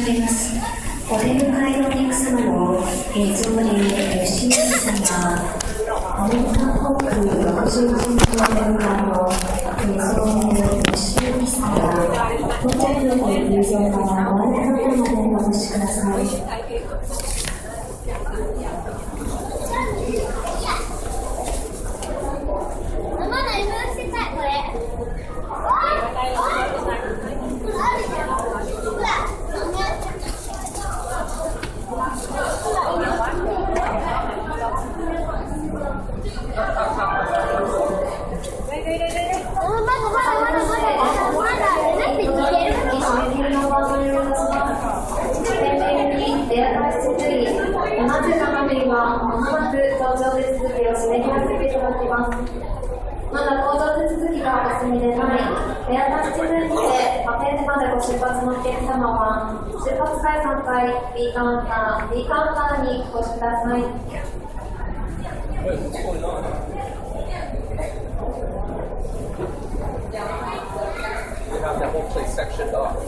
び出しを申し上げます。お出迎えのお客様の、えー、総理吉井様、アメリカ航空61号メンバーの、えー、総理吉井様、到着予定入場からご案内のまでお越しください。妈妈，你们现在回。まだまだまだまだまだまだなんて言ってるんですか出会い続き、おまず生メリはまもなく搭乗手続きを締め切らせていただきます。まだ搭乗手続きがお済みでない、エアタッチ分にてアテンまでご出発のお客様は、出発階3階 B カウンター、B カウンターにお越しください。They have that whole place sectioned off.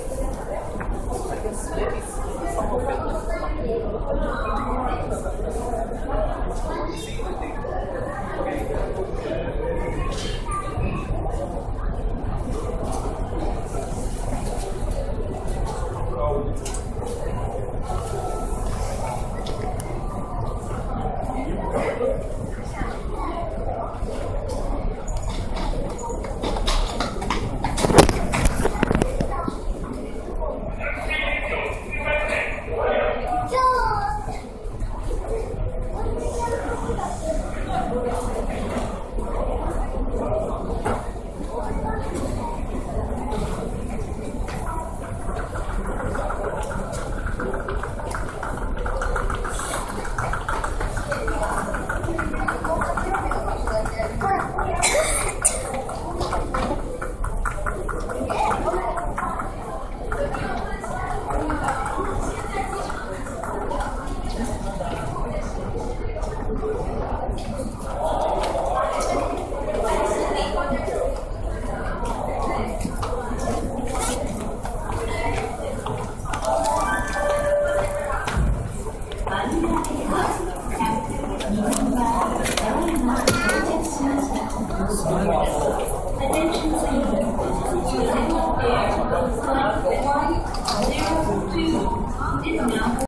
Attention, please. Two, three, five, one, zero, two. This number.